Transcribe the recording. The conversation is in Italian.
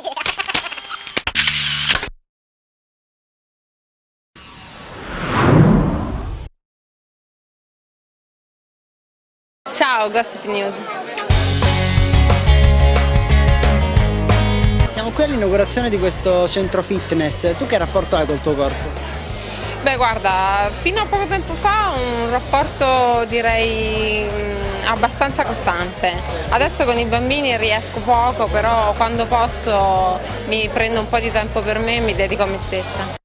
Ciao Gossip News. Siamo qui all'inaugurazione di questo centro fitness. Tu che rapporto hai col tuo corpo? Beh guarda, fino a poco tempo fa un rapporto direi abbastanza costante. Adesso con i bambini riesco poco, però quando posso mi prendo un po' di tempo per me e mi dedico a me stessa.